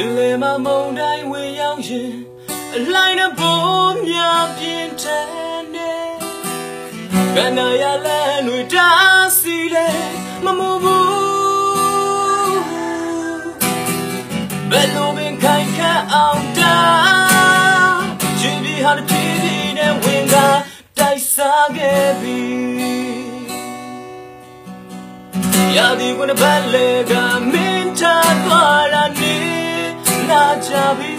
င်လေမမုန်တိုင်းဝင်ရောက်ရင်အလိုက်နဲ့ဘုံများပြင်းထန်နေကနရလဲတွေတားစီလေမမူဘူးဘယ်လိုပင်ခိုင်ခန့်အောင်တာရှင်ပြီးဟာတည်တည်နဲ့ဝင်ကတိုက်စားခဲ့ပြီရာဒီကွန်းဘက်လေကမင်းချသွားတာနေလာ ကြပြီ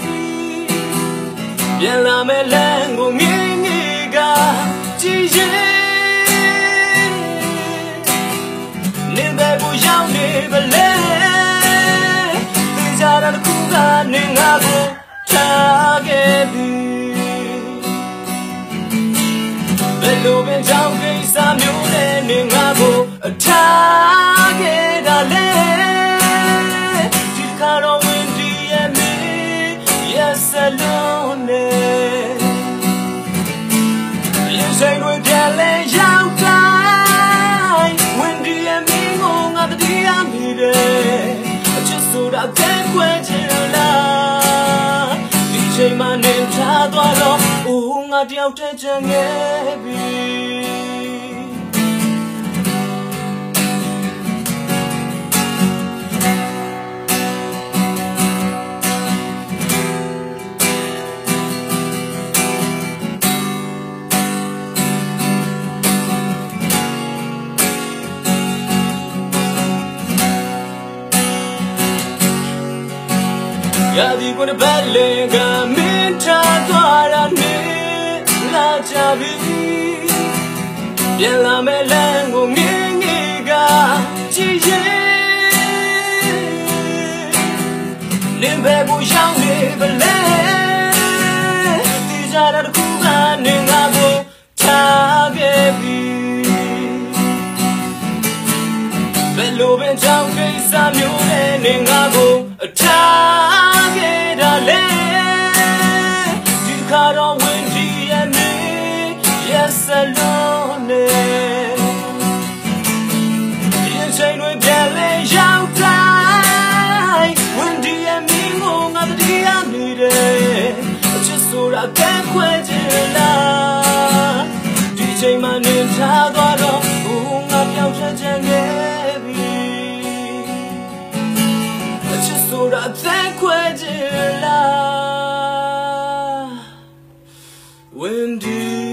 ပြန်လာမဲ့လမ်းကိုငင်းငီကကြည်ရင်နေဘက်ကိုရောက်နေမလဲသိကြတာတစ်ခုကနေငါကိုထားခဲ့ပြီဘယ်လိုပဲကြောင့်ကိစ္စမျိုး ချစ်ဆိုတာတဲ့ခွဲချင်လားဒီချိန်မှနေထားသွားတော့ဦးငါတယောက်တည်းချင်ခဲ့ပြီ ရာဒီကွန်းဘက်လေကမင်းထားသွားတာနေလာကြပြီပြန်လာမဲ့လမ်းကိုငင်းငီကကြည်ရင်လင်းဘက်ကိုရောက်နေပလဲဒီကြတာတစ်ခုကနေငါကိုထားခဲ့ပြီဘယ်လိုပင်ကြောင့်ကိစ္စမျိုးနဲ့နေငါကို ခါတော့ဝင်ကြည့်ရနေ yes alone ရင်ချိန်တွေပြန်လဲရောက်တိုင်းဝင်ဒီရမင်းကိုငါတည်းရနေတယ်အချစ်ဆိုတာကဲခွဲချင်လားဒီချိန်မှနေထားသွားတော့ဦးငါပြောင်းချက်ချင်ခဲ့ပြီအချစ်ဆိုတာ when Wendy.